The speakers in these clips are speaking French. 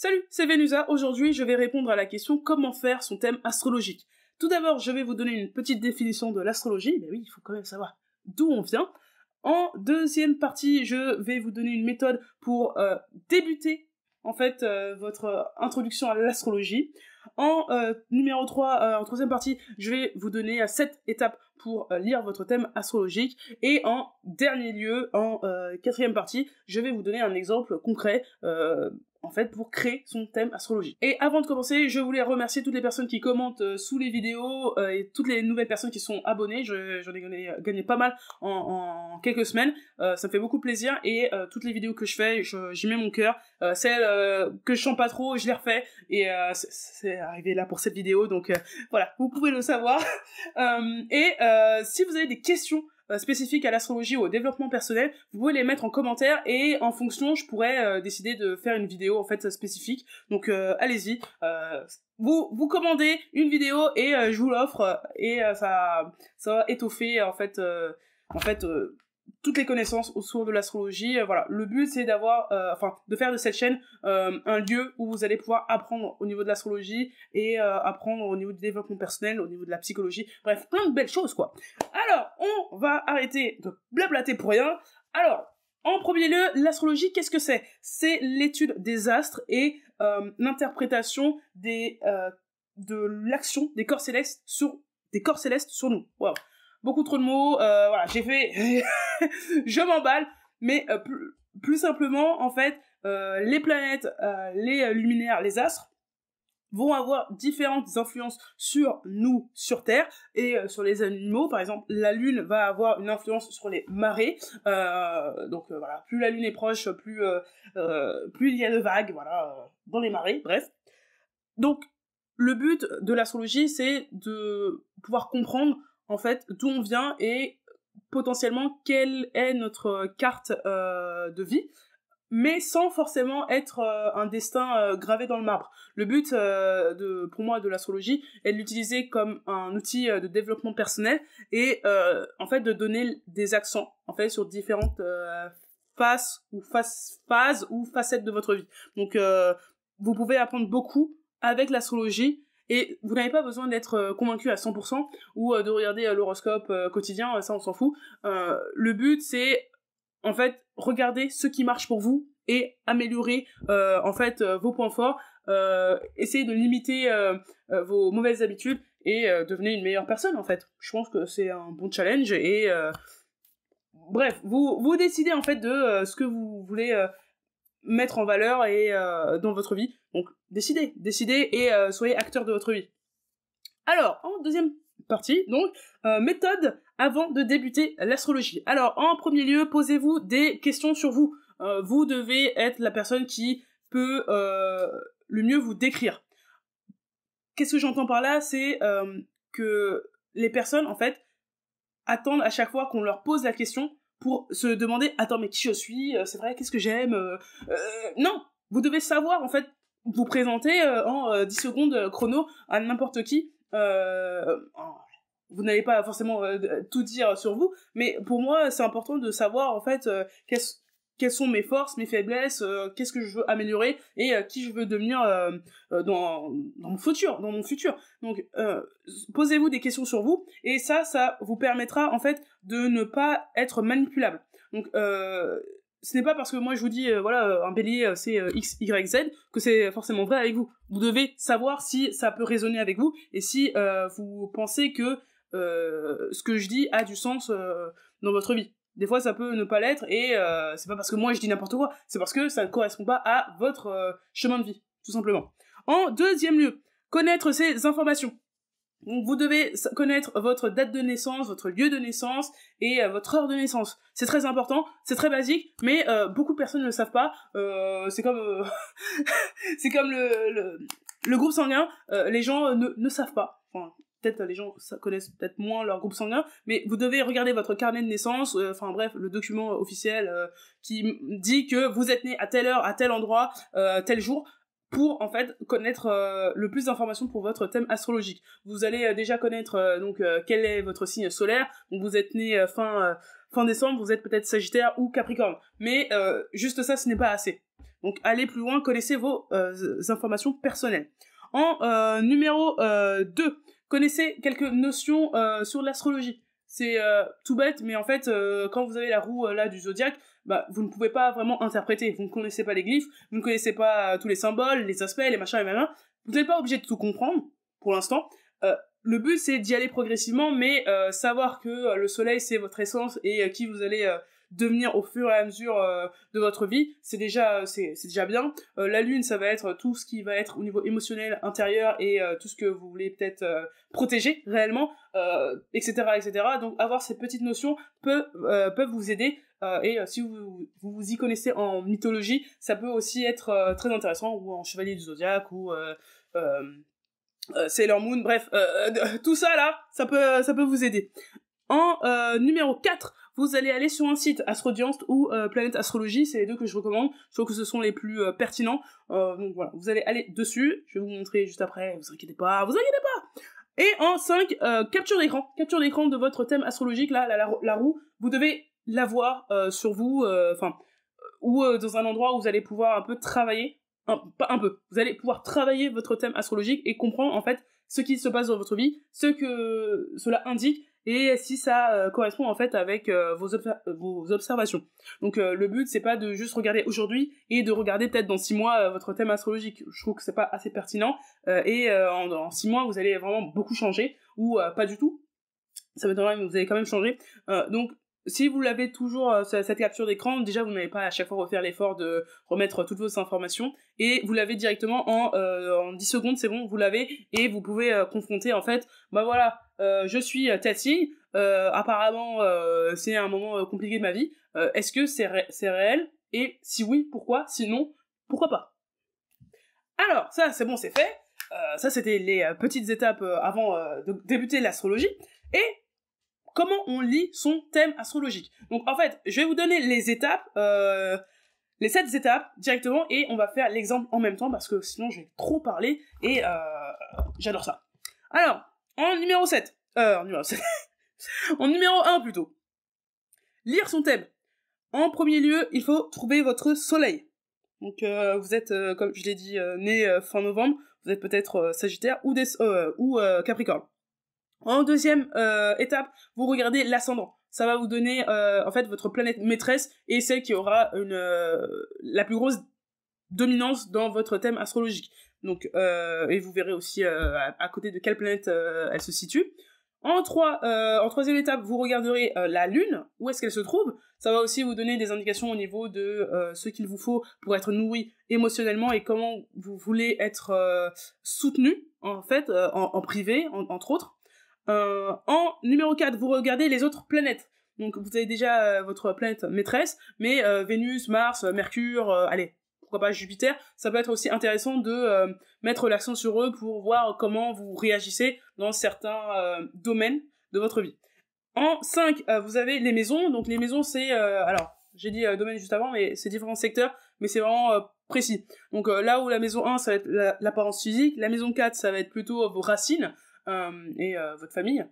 Salut, c'est Venusa. Aujourd'hui, je vais répondre à la question comment faire son thème astrologique? Tout d'abord, je vais vous donner une petite définition de l'astrologie. Mais oui, il faut quand même savoir d'où on vient. En deuxième partie, je vais vous donner une méthode pour euh, débuter en fait euh, votre introduction à l'astrologie. En euh, numéro 3, en troisième partie, je vais vous donner 7 étapes pour lire votre thème astrologique. Et en dernier lieu, en quatrième partie, je vais vous donner un exemple concret en fait pour créer son thème astrologique. Et avant de commencer, je voulais remercier toutes les personnes qui commentent euh, sous les vidéos euh, et toutes les nouvelles personnes qui sont abonnées. J'en ai gagné, pas mal en, quelques semaines. Euh, ça me fait beaucoup plaisir et toutes les vidéos que je fais, j'y mets mon cœur. celles que je chante pas trop, je les refais et c'est arrivé là pour cette vidéo. Donc voilà, vous pouvez le savoir. et si vous avez des questions euh, spécifiques à l'astrologie ou au développement personnel, vous pouvez les mettre en commentaire et en fonction, je pourrais euh, décider de faire une vidéo en fait spécifique. Donc euh, allez-y, vous vous commandez une vidéo et je vous l'offre et ça ça va étoffer en fait en fait toutes les connaissances autour de l'astrologie. Euh, voilà, le but c'est d'avoir, euh, enfin, de faire de cette chaîne euh, un lieu où vous allez pouvoir apprendre au niveau de l'astrologie et apprendre au niveau du développement personnel, au niveau de la psychologie. Bref, plein de belles choses quoi. Alors, on va arrêter de blablater pour rien. Alors, en premier lieu, l'astrologie, qu'est-ce que c'est? C'est l'étude des astres et l'interprétation des de l'action des corps célestes sur des corps célestes sur nous. Wow beaucoup trop de mots. Euh, voilà, j'ai fait, je m'emballe, mais euh, plus, simplement, en fait, euh, les planètes, les luminaires, les astres vont avoir différentes influences sur nous sur Terre et sur les animaux. Par exemple la lune va avoir une influence sur les marées. Donc voilà plus la lune est proche plus plus il y a de vagues voilà dans les marées bref. Donc le but de l'astrologie c'est de pouvoir comprendre en fait d'où on vient et potentiellement quelle est notre carte euh, de vie mais sans forcément être euh, un destin euh, gravé dans le marbre. Le but de, pour moi de l'astrologie est de l'utiliser comme un outil de développement personnel et en fait de donner des accents en fait sur différentes faces ou phases ou facettes de votre vie. Donc vous pouvez apprendre beaucoup avec l'astrologie et vous n'avez pas besoin d'être euh, convaincu à 100% ou euh, de regarder euh, l'horoscope quotidien, ça on s'en fout. le but c'est en fait regarder ce qui marche pour vous et améliorer en fait vos points forts, essayer de limiter vos mauvaises habitudes et devenir une meilleure personne en fait. Je pense que c'est un bon challenge et bref, vous vous décidez en fait de ce que vous voulez mettre en valeur et euh, dans votre vie. Donc décidez, décidez et euh, soyez acteur de votre vie. Alors, en deuxième partie, donc, euh, méthode avant de débuter l'astrologie. Alors, en premier lieu, posez-vous des questions sur vous. vous devez être la personne qui peut le mieux vous décrire. Qu'est-ce que j'entends par là? C'est que les personnes, en fait, attendent à chaque fois qu'on leur pose la question pour se demander attends mais qui je suis euh, c'est vrai qu'est-ce que j'aime euh, euh, non. Vous devez savoir en fait vous présenter en 10 secondes chrono à n'importe qui. Vous n'allez pas forcément tout dire sur vous mais pour moi c'est important de savoir en fait qu'est-ce quelles sont mes forces, mes faiblesses, euh, qu'est-ce que je veux améliorer et euh, qui je veux devenir euh, dans, mon futur, dans mon futur. Donc posez-vous des questions sur vous et ça, ça vous permettra en fait de ne pas être manipulable. Donc ce n'est pas parce que moi je vous dis voilà un bélier c'est x y z que c'est forcément vrai avec vous. Vous devez savoir si ça peut résonner avec vous et si vous pensez que ce que je dis a du sens dans votre vie. Des fois, ça peut ne pas l'être et euh, c'est pas parce que moi je dis n'importe quoi, c'est parce que ça ne correspond pas à votre euh, chemin de vie, tout simplement. En deuxième lieu, connaître ces informations. Donc vous devez connaître votre date de naissance, votre lieu de naissance et euh, votre heure de naissance. C'est très important, c'est très basique, mais beaucoup de personnes ne le savent pas. c'est comme c'est comme le, le, groupe sanguin, les gens ne, ne savent pas. Peut-être les gens connaissent peut-être moins leur groupe sanguin, mais vous devez regarder votre carnet de naissance, euh, enfin bref, le document officiel euh, qui dit que vous êtes né à telle heure, à tel endroit, euh, tel jour, pour en fait connaître le plus d'informations pour votre thème astrologique. Vous allez déjà connaître donc quel est votre signe solaire. Vous êtes né fin fin décembre, vous êtes peut-être Sagittaire ou Capricorne. Mais juste ça, ce n'est pas assez. Donc allez plus loin, connaissez vos informations personnelles. En numéro 2, connaissez quelques notions sur l'astrologie. C'est tout bête, mais en fait, quand vous avez la roue là du zodiaque, bah, vous ne pouvez pas vraiment interpréter. Vous ne connaissez pas les glyphes, vous ne connaissez pas tous les symboles, les aspects, les machins et malins. Vous n'êtes pas obligé de tout comprendre, pour l'instant. Euh, le but c'est d'y aller progressivement, mais euh, savoir que euh, le soleil c'est votre essence et qui vous allez devenir au fur et à mesure de votre vie, c'est déjà c'est déjà bien. la lune ça va être tout ce qui va être au niveau émotionnel intérieur et tout ce que vous voulez peut-être protéger réellement, etc etc. Donc avoir ces petites notions peut peuvent vous aider et si vous, vous, vous y connaissez en mythologie, ça peut aussi être très intéressant ou en chevalier du zodiaque ou euh, Sailor Moon, bref, euh, euh, tout ça là, ça peut, ça peut vous aider. En numéro 4, vous allez aller sur un site Astrodienst ou Planète Astrologie, c'est les deux que je recommande, je trouve que ce sont les plus pertinents. donc voilà, vous allez aller dessus, je vais vous montrer juste après, vous inquiétez pas, vous inquiétez pas. Et en 5, capture d'écran, capture d'écran de votre thème astrologique, là, la, roue, vous devez l'avoir sur vous, enfin, ou dans un endroit où vous allez pouvoir un peu travailler. Pas un peu, vous allez pouvoir travailler votre thème astrologique et comprendre en fait ce qui se passe dans votre vie, ce que cela indique et si ça euh, correspond en fait avec euh, vos, vos, observations. Donc euh, le but c'est pas de juste regarder aujourd'hui et de regarder peut-être dans six mois votre thème astrologique. Je trouve que c'est pas assez pertinent et en, en, six mois vous allez vraiment beaucoup changer ou pas du tout. Ça m'étonnerait mais vous allez quand même changer. donc si vous l'avez toujours, euh, cette capture d'écran, déjà vous n'avez pas à chaque fois refaire l'effort de remettre toutes vos informations, et vous l'avez directement en, euh, en 10 secondes, c'est bon, vous l'avez, et vous pouvez euh, confronter en fait, bah voilà, je suis Tati, apparemment c'est un moment compliqué de ma vie, est-ce que c'est c'est réel? Et si oui, pourquoi? Sinon, pourquoi pas? Alors, ça c'est bon, c'est fait, ça c'était les petites étapes avant de débuter l'astrologie, et comment on lit son thème astrologique. Donc en fait, je vais vous donner les étapes, euh, les sept étapes directement, et on va faire l'exemple en même temps parce que sinon je vais trop parler et euh, j'adore ça. Alors, en numéro 7, euh, en numéro 7, en numéro 1 plutôt, lire son thème. En premier lieu, il faut trouver votre soleil. Donc vous êtes, comme je l'ai dit, né fin novembre, vous êtes peut-être Sagittaire ou Capricorne. En deuxième euh, étape, vous regardez l'ascendant. Ça va vous donner euh, en fait votre planète maîtresse et celle qui aura une euh, la plus grosse dominance dans votre thème astrologique. Donc et vous verrez aussi à, côté de quelle planète elle se situe. En, trois, en troisième étape, vous regarderez la Lune, où est-ce qu'elle se trouve? Ça va aussi vous donner des indications au niveau de ce qu'il vous faut pour être nourri émotionnellement et comment vous voulez être soutenu, en fait, en, privé, entre autres. Euh, en numéro 4, vous regardez les autres planètes. Donc vous avez déjà euh, votre planète maîtresse, mais euh, Vénus, Mars, Mercure, allez, pourquoi pas Jupiter, ça peut être aussi intéressant de mettre l'accent sur eux pour voir comment vous réagissez dans certains domaines de votre vie. En 5, vous avez les maisons. Donc les maisons, c'est... alors, j'ai dit domaine juste avant, mais c'est différents secteurs, mais c'est vraiment précis. Donc là où la maison 1, ça va être l'apparence physique, la maison 4, ça va être plutôt vos racines, et euh, votre famille.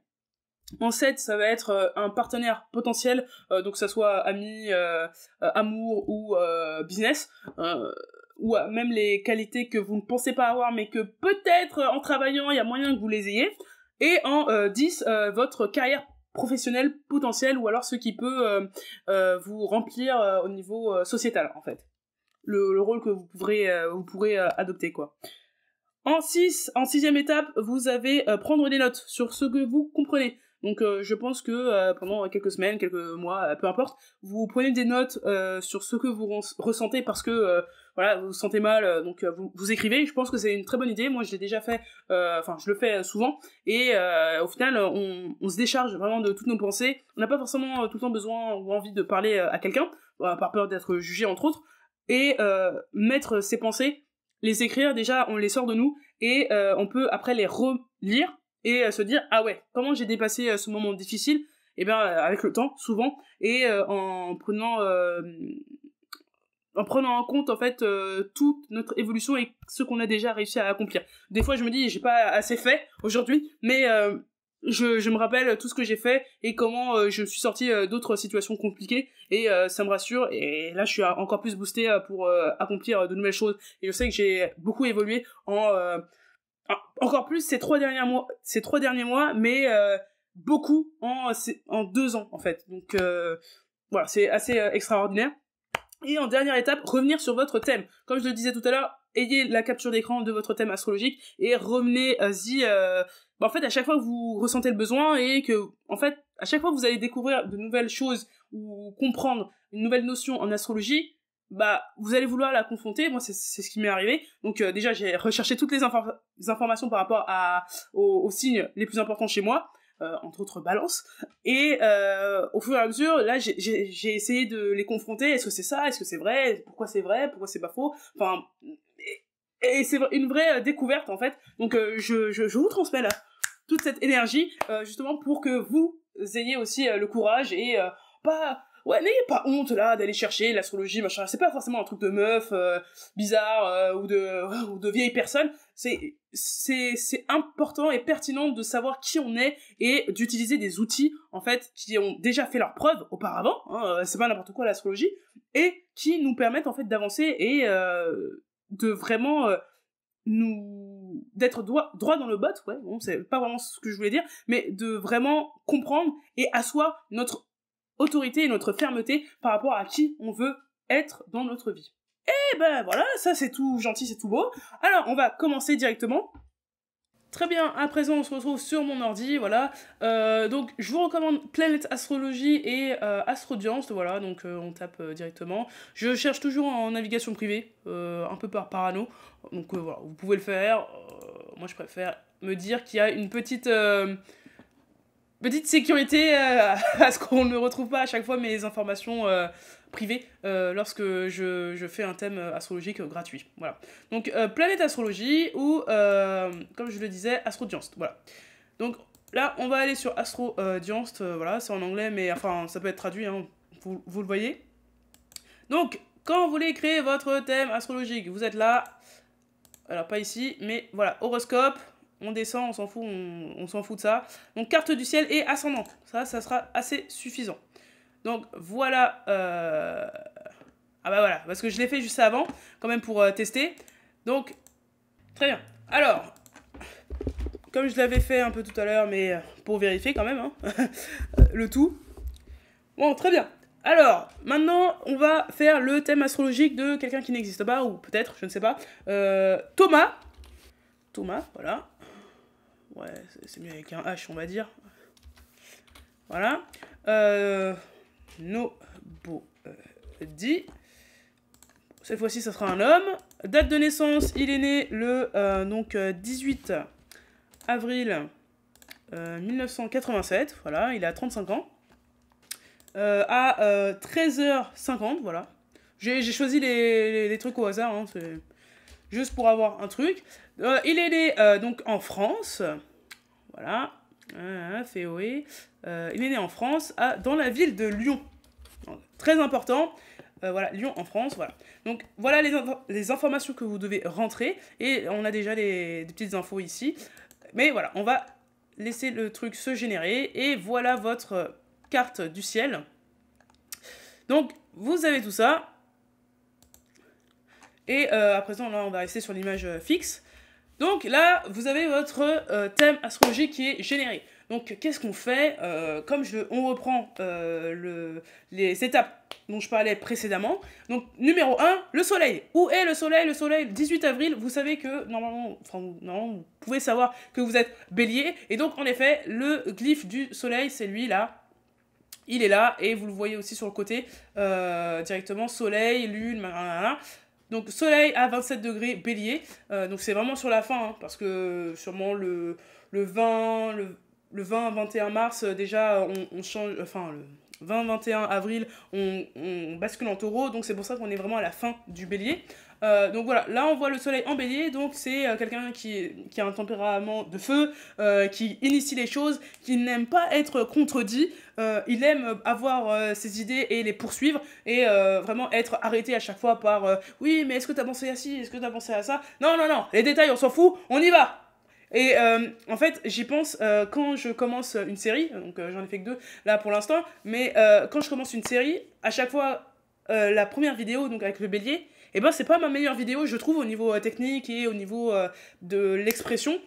En 7, ça va être euh, un partenaire potentiel, donc que ça soit ami, amour ou business, ou même les qualités que vous ne pensez pas avoir, mais que peut-être en travaillant, il y a moyen que vous les ayez. Et en 10, votre carrière professionnelle potentielle, ou alors ce qui peut vous remplir au niveau sociétal, en fait. Le, rôle que vous pourrez, vous pourrez adopter, quoi. En 6, en sixième étape, vous avez euh, prendre des notes sur ce que vous comprenez. Donc euh, je pense que euh, pendant quelques semaines, quelques mois, peu importe, vous prenez des notes sur ce que vous ressentez parce que voilà, vous vous sentez mal, donc vous, vous, écrivez. Je pense que c'est une très bonne idée. Moi, je l'ai déjà fait, enfin, je le fais souvent. Et au final, on, on, se décharge vraiment de toutes nos pensées. On n'a pas forcément tout le temps besoin ou envie de parler à quelqu'un, par peur d'être jugé entre autres. Et mettre ses pensées les écrire, déjà, on les sort de nous et euh, on peut après les relire et euh, se dire ah ouais, comment j'ai dépassé euh, ce moment difficile? Et eh bien avec le temps, souvent, et en prenant en prenant en compte en fait toute notre évolution et ce qu'on a déjà réussi à accomplir. Des fois, je me dis j'ai pas assez fait aujourd'hui, mais je, me rappelle tout ce que j'ai fait et comment euh, je suis sorti euh, d'autres situations compliquées et euh, ça me rassure et là je suis encore plus boosté pour accomplir de nouvelles choses. Et je sais que j'ai beaucoup évolué en encore plus ces trois derniers mois ces trois derniers mois mais beaucoup en en deux ans en fait. Donc voilà c'est assez extraordinaire. Et en dernière étape revenir sur votre thème. Comme je le disais tout à l'heure ayez la capture d'écran de votre thème astrologique et revenez-y bah, en fait, à chaque fois que vous ressentez le besoin et que, en fait, à chaque fois que vous allez découvrir de nouvelles choses ou comprendre une nouvelle notion en astrologie, bah, vous allez vouloir la confronter. Moi, c'est ce qui m'est arrivé. Donc, euh, déjà, j'ai recherché toutes les, informations par rapport aux, signes les plus importants chez moi. Euh, entre autres balance et euh, au fur et à mesure là j'ai essayé de les confronter est-ce que c'est ça? Est-ce que c'est vrai? Pourquoi c'est vrai? Pourquoi c'est pas faux? Enfin et c'est une vraie découverte en fait. Donc je, je, je vous transmets là toute cette énergie euh, justement pour que vous ayez aussi euh, le courage et euh, pas ouais n'ayez pas honte là d'aller chercher l'astrologie machin. C'est pas forcément un truc de meuf bizarre ou de ou de vieille personne. C'est c'est c'est important et pertinent de savoir qui on est et d'utiliser des outils en fait qui ont déjà fait leur preuve auparavant hein, c'est pas n'importe quoi l'astrologie et qui nous permettent en fait d'avancer et de vraiment nous d'être droit, droit dans le bot, ouais, bon, c'est pas vraiment ce que je voulais dire, mais de vraiment comprendre et asseoir notre autorité et notre fermeté par rapport à qui on veut être dans notre vie. Et ben voilà, ça c'est tout gentil, c'est tout beau. Alors on va commencer directement Très bien, à présent on se retrouve sur mon ordi, voilà. Euh, donc je vous recommande Planet Astrologie et euh, voilà, donc euh, on tape directement. Je cherche toujours en navigation privée, un peu par parano, donc voilà, vous pouvez le faire. moi je préfère me dire qu'il y a une petite petite sécurité à ce qu'on ne retrouve pas à chaque fois mes informations privé euh, lorsque je, fais un thème astrologique gratuit. Voilà. Donc, euh, Planète Astrologie ou, euh, comme je le disais, Astro Voilà. Donc, là, on va aller sur Astro voilà, c'est en anglais, mais enfin, ça peut être traduit, hein, vous, vous, le voyez. Donc, quand vous voulez créer votre thème astrologique, vous êtes là. Alors, pas ici, mais voilà, horoscope. On descend, on s'en fout, on, on s'en fout de ça. Donc, carte du ciel et ascendant. Ça, ça sera assez suffisant. Donc voilà. Euh, ah bah voilà, parce que je l'ai fait juste avant, quand même pour euh, tester. Donc, très bien. Alors, comme je l'avais fait un peu tout à l'heure, mais euh, pour vérifier quand même, hein, le tout. Bon, très bien. Alors, maintenant, on va faire le thème astrologique de quelqu'un qui n'existe pas, ou peut-être, je ne sais pas. Thomas. Thomas, voilà. Ouais, c'est mieux avec un H, on va dire. Voilà. Euh, dit Cette fois-ci, ce sera un homme. Date de naissance, il est né le euh, donc 18 euh, avril 1987. Euh, voilà, il a 35 ans. à 13h50, voilà. J'ai choisi les, trucs au hasard, hein, juste pour avoir un truc. il est né donc en France. Voilà. Ah, Féoé. Euh, il est né en France, à, dans la ville de Lyon. très important. Euh, voilà, Lyon en France, voilà. Donc voilà les, les, informations que vous devez rentrer. Et on a déjà les, des petites infos ici. Mais voilà, on va laisser le truc se générer. Et voilà votre carte du ciel. Donc vous avez tout ça. Et euh, à présent, là, on va rester sur l'image fixe. Donc là, vous avez votre euh, thème astrologique qui est généré. Donc qu'est-ce qu'on fait euh, Comme je, on reprend euh, le, les étapes dont je parlais précédemment. Donc numéro 1, le soleil. Où est le soleil? Le soleil, 18 avril, vous savez que normalement, enfin, non, vous pouvez savoir que vous êtes bélier. Et donc en effet, le glyphe du soleil, c'est lui là. Il est là et vous le voyez aussi sur le côté directement, soleil, lune, donc soleil à 27 degrés, bélier. Euh, donc c'est vraiment sur la fin, hein, parce que sûrement le, le 20, le, le 20, 21 mars, euh, déjà, on, change, enfin, le 20, 21 avril, on, on bascule en taureau, donc c'est pour ça qu'on est vraiment à la fin du bélier. Euh, donc voilà, là on voit le soleil en bélier, donc c'est euh, quelqu'un qui, qui, a un tempérament de feu, euh, qui initie les choses, qui n'aime pas être contredit, il aime avoir ses idées et les poursuivre, et vraiment être arrêté à chaque fois par oui mais est-ce que t'as pensé à ci, est-ce que t'as pensé à ça Non, non, non, les détails on s'en fout, on y va Et en fait, j'y pense quand je commence une série, donc j'en ai fait que deux là pour l'instant, mais quand je commence une série, à chaque fois, la première vidéo, donc avec le bélier, et eh ben c'est pas ma meilleure vidéo, je trouve, au niveau technique et au niveau de l'expression.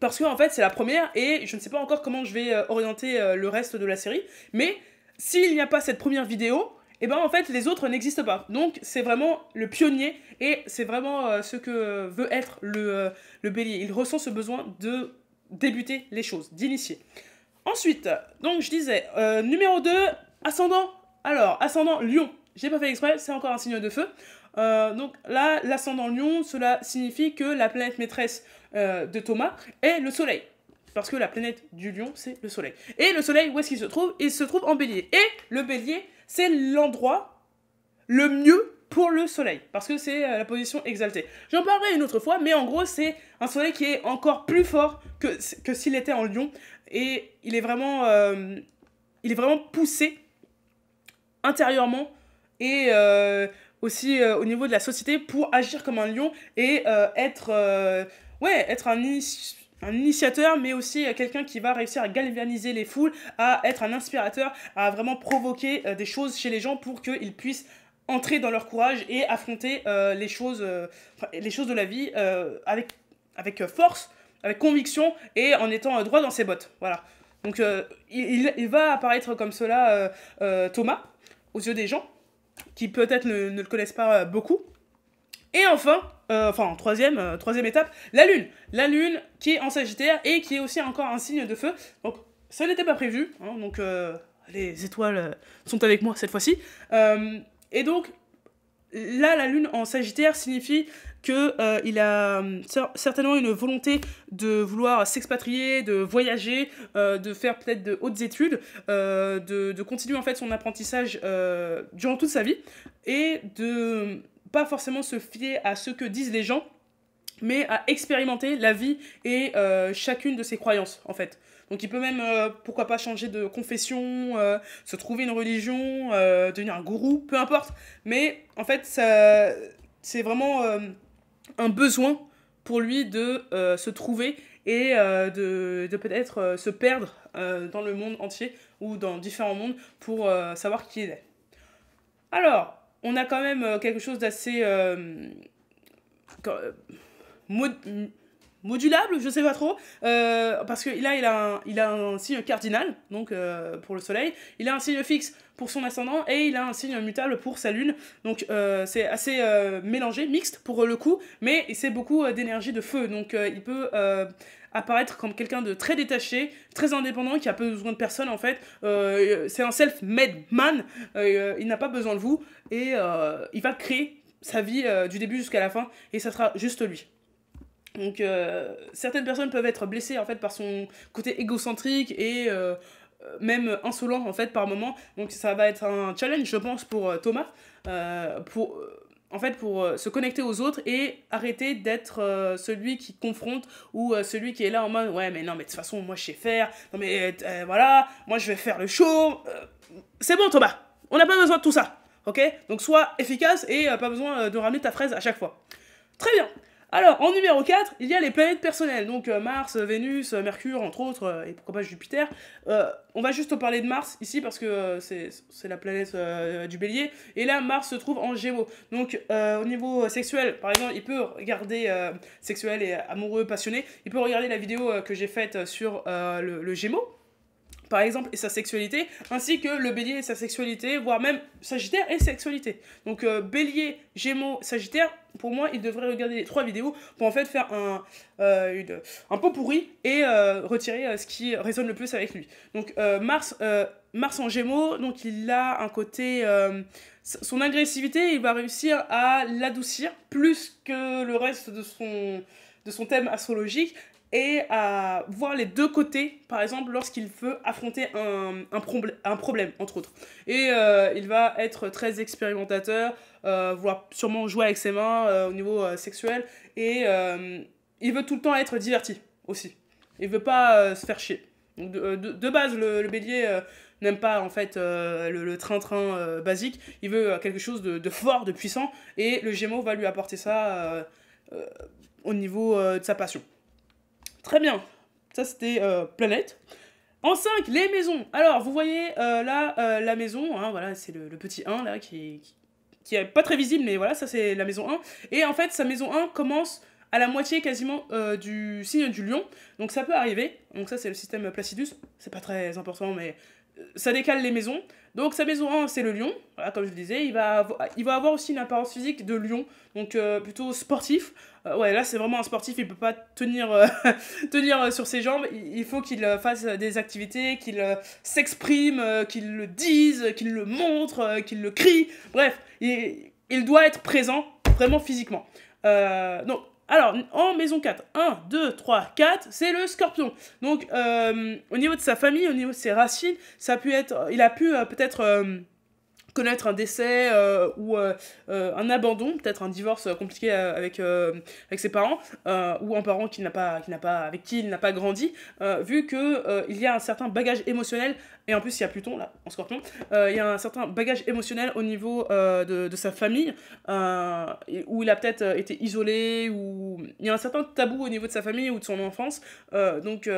Parce que en fait, c'est la première et je ne sais pas encore comment je vais orienter le reste de la série. Mais s'il n'y a pas cette première vidéo, et eh ben en fait les autres n'existent pas. Donc c'est vraiment le pionnier et c'est vraiment euh, ce que veut être le, euh, le, bélier. Il ressent ce besoin de débuter les choses, d'initier. Ensuite, donc je disais, euh, numéro 2, ascendant. Alors, ascendant lion. J'ai pas fait exprès, c'est encore un signe de feu. donc là, l'ascendant lion, cela signifie que la planète maîtresse de Thomas est le soleil. Parce que la planète du lion, c'est le soleil. Et le soleil, où est-ce qu'il se trouve? Il se trouve en bélier. Et le bélier, c'est l'endroit le mieux pour le soleil, parce que c'est euh, la position exaltée. J'en parlerai une autre fois, mais en gros, c'est un soleil qui est encore plus fort que, s'il était en lion, et il est vraiment, euh, il est vraiment poussé intérieurement et euh, aussi au niveau de la société pour agir comme un lion et être, ouais, être un un initiateur, mais aussi quelqu'un qui va réussir à galvaniser les foules, à être un inspirateur, à vraiment provoquer euh, des choses chez les gens pour qu'ils puissent entrer dans leur courage et affronter euh, les, choses, euh, les choses de la vie avec, avec force, avec conviction et en étant droit dans ses bottes. Voilà. Donc il, va apparaître comme cela Thomas aux yeux des gens qui peut-être ne, le connaissent pas beaucoup. Et enfin, euh, enfin, troisième, euh, troisième étape, la Lune. La Lune qui est en Sagittaire et qui est aussi encore un signe de feu. Donc, ça n'était pas prévu. Hein, donc, euh, les étoiles sont avec moi cette fois-ci. et donc, là, la Lune en Sagittaire signifie qu'il il a certainement une volonté de vouloir s'expatrier, de voyager, de faire peut-être de hautes études, de, de, continuer en fait son apprentissage durant toute sa vie et de pas forcément se fier à ce que disent les gens, mais à expérimenter la vie et euh, chacune de ses croyances, en fait. Donc il peut même, euh, pourquoi pas, changer de confession, euh, se trouver une religion, devenir un gourou, peu importe. Mais en fait, c'est vraiment un besoin pour lui de se trouver et de peut-être se perdre dans le monde entier ou dans différents mondes pour savoir qui il est. Alors, on a quand même euh, quelque chose d'assez euh, euh, modulable, je sais pas trop, parce que là il a un, il a un signe cardinal, donc pour le soleil, il a un signe fixe pour son ascendant et il a un signe mutable pour sa lune, donc c'est assez mélangé, mixte pour le coup, mais c'est beaucoup d'énergie de feu, donc il peut apparaître comme quelqu'un de très détaché, très indépendant, qui a peu besoin de personne en fait. Euh, c'est un self-made man, euh, il n'a pas besoin de vous et euh, il va créer sa vie du début jusqu'à la fin et ça sera juste lui. Donc certaines personnes peuvent être blessées en fait par son côté égocentrique et même insolent en fait par moment. Donc ça va être un challenge je pense pour Thomas. pour en fait, pour euh, se connecter aux autres et arrêter d'être euh, celui qui confronte ou euh, celui qui est là en mode ouais, mais non, mais de toute façon, moi je sais faire, non, mais voilà, moi je vais faire le show. c'est bon, Thomas, on n'a pas besoin de tout ça, ok? Donc sois efficace et pas besoin de ramener ta fraise à chaque fois. Très bien. Alors, en numéro 4, il y a les planètes personnelles, donc euh, Mars, Vénus, euh, Mercure, entre autres, euh, et pourquoi pas Jupiter. on va juste parler de Mars ici parce que c'est la planète du bélier. Et là, Mars se trouve en Gémeaux. Donc, au niveau sexuel, par exemple, il peut regarder, sexuel et amoureux, passionné, il peut regarder la vidéo que j'ai faite sur le, le Gémeaux par exemple, et sa sexualité, ainsi que le bélier et sa sexualité, voire même Sagittaire et sexualité. Donc euh, bélier, gémeaux, Sagittaire, pour moi, il devrait regarder les trois vidéos pour en fait faire un, euh, un pot pourri et euh, retirer ce qui résonne le plus avec lui. Donc Mars, Mars en gémeaux, donc il a un côté... son agressivité, il va réussir à l'adoucir plus que le reste de son, de son thème astrologique et à voir les deux côtés, par exemple, lorsqu'il veut affronter un, un, un, problème, entre autres. Et euh, il va être très expérimentateur, euh, vouloir sûrement jouer avec ses mains euh, au niveau sexuel, et il veut tout le temps être diverti aussi. Il veut pas se faire chier. De, de, base, le, bélier n'aime pas en fait le train-train basique, il veut quelque chose de, de, fort, de puissant, et le gémeaux va lui apporter ça au niveau de sa passion. Très bien. Ça, c'était planète. En 5, les maisons. Alors, vous voyez là la maison, hein, voilà, c'est le, petit 1 là qui, qui, est pas très visible, mais voilà, ça c'est la maison 1. Et en fait, sa maison 1 commence à la moitié quasiment du signe du lion. Donc ça peut arriver. Donc ça c'est le système Placidus. C'est pas très important, mais ça décale les maisons. Donc sa maison 1, c'est le lion, voilà, comme je le disais. Il va, il va avoir aussi une apparence physique de lion, donc euh, plutôt sportif. Euh, ouais, là c'est vraiment un sportif, il peut pas tenir, euh, tenir sur ses jambes. Il faut qu'il fasse des activités, qu'il s'exprime, qu'il le dise, qu'il le montre, qu'il le crie. Bref, il, il, doit être présent vraiment physiquement. donc alors, en maison 4, 1, 2, 3, 4, c'est le scorpion. Donc, euh, au niveau de sa famille, au niveau de ses racines, ça a pu être, il a pu euh, peut-être euh, connaître un décès euh, ou euh, euh, un abandon, peut-être un divorce compliqué avec, avec ses parents, ou un parent qui pas, qui pas, avec qui il n'a pas grandi, vu que il y a un certain bagage émotionnel, et en plus il y a Pluton là, en scorpion, il y a un certain bagage émotionnel au niveau de, de, sa famille, où il a peut-être été isolé, ou il y a un certain tabou au niveau de sa famille ou de son enfance, donc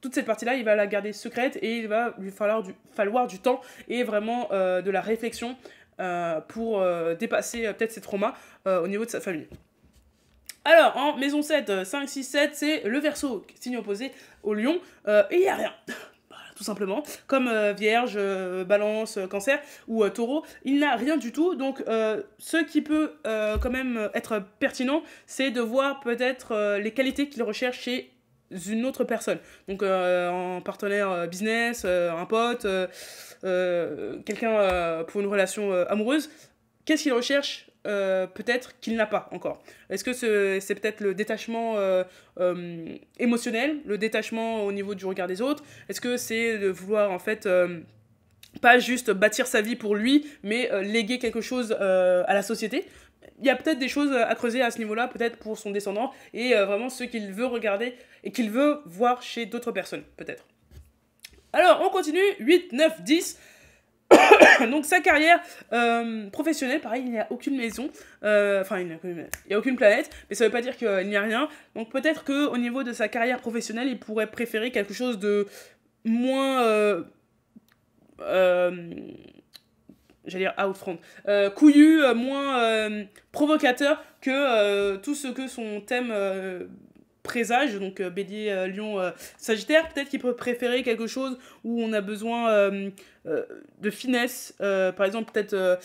toute cette partie-là, il va la garder secrète et il va lui falloir du, falloir du temps et vraiment euh, de la réflexion euh, pour euh, dépasser peut-être ses traumas au niveau de sa famille. Alors, en maison 7, 5, 6, 7, c'est le verso, signe opposé au lion, il n'y a rien. Tout simplement, comme Vierge, Balance, Cancer ou Taureau, il n'a rien du tout. Donc, ce qui peut quand même être pertinent, c'est de voir peut-être les qualités qu'il recherche chez une autre personne. Donc euh, un partenaire euh, business, euh, un pote, quelqu'un pour une relation amoureuse. Qu'est-ce qu'il recherche peut-être qu'il n'a pas encore Est-ce que c'est peut-être le détachement émotionnel, le détachement au niveau du regard des autres? Est-ce que c'est de vouloir en fait pas juste bâtir sa vie pour lui, mais léguer quelque chose à la société? Il y a peut-être des choses à creuser à ce niveau-là, peut-être pour son descendant, et euh, vraiment ce qu'il veut regarder et qu'il veut voir chez d'autres personnes, peut-être. Alors, on continue, 8, 9, 10. Donc sa carrière euh, professionnelle, pareil, il n'y a aucune maison, euh, enfin il n'y a, aucune planète, mais ça ne veut pas dire qu'il n'y a rien. Donc peut-être qu'au niveau de sa carrière professionnelle, il pourrait préférer quelque chose de moins j'allais dire outfront, euh, couillu, euh, moins euh, provocateur que euh, tout ce que son thème présage, donc bélier, lion, sagittaire. Peut-être qu'il peut préférer quelque chose où on a besoin de finesse, par exemple peut-être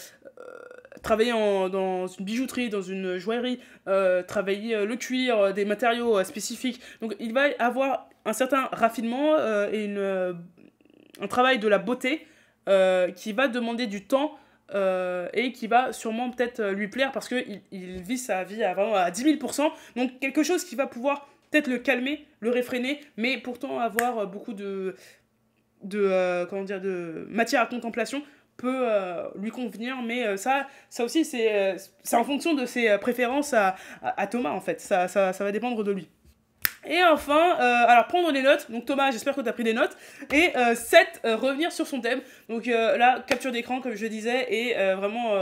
travailler dans une bijouterie, dans une joaillerie, travailler le cuir, des matériaux spécifiques. Donc il va avoir un certain raffinement et un travail de la beauté euh, qui va demander du temps euh, et qui va sûrement peut-être euh, lui plaire parce qu'il il vit sa vie à, vraiment à 10 000%. Donc quelque chose qui va pouvoir peut-être le calmer, le réfréner, mais pourtant avoir beaucoup de, de, comment dire, de matière à contemplation peut lui convenir, mais ça, ça aussi, c'est en fonction de ses préférences à, à, Thomas, en fait. Ça, ça, ça va dépendre de lui. Et enfin, euh, alors prendre des notes. Donc Thomas, j'espère que tu as pris des notes. Et 7, euh, euh, revenir sur son thème. Donc là, capture d'écran, comme je disais, et vraiment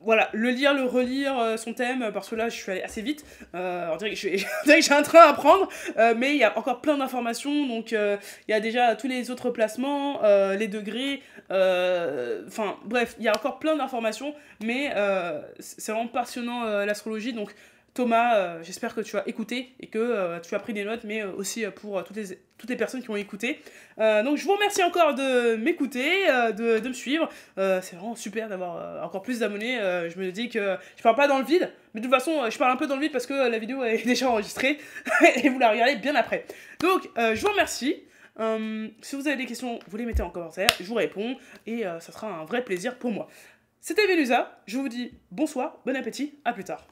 voilà, le lire, le relire, son thème, parce que là, je suis allée assez vite. on dirait que j'ai un train à prendre, mais il y a encore plein d'informations. Donc, il y a déjà tous les autres placements, les degrés. Enfin, bref, il y a encore plein d'informations, mais c'est vraiment passionnant l'astrologie. Donc, Thomas, euh, j'espère que tu as écouté et que euh, tu as pris des notes, mais euh, aussi pour toutes, les, personnes qui ont écouté. donc je vous remercie encore de m'écouter, de, me suivre. c'est vraiment super d'avoir encore plus d'abonnés. je me dis que je parle pas dans le vide, mais de toute façon, je parle un peu dans le vide parce que la vidéo est déjà enregistrée et vous la regardez bien après. Donc je vous remercie. si vous avez des questions, vous les mettez en commentaire, je vous réponds et ça sera un vrai plaisir pour moi. C'était Vélusa, je vous dis bonsoir, bon appétit, à plus tard.